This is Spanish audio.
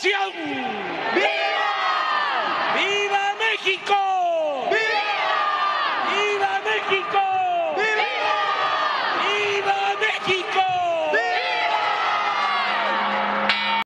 nación. ¡Viva! ¡Viva México!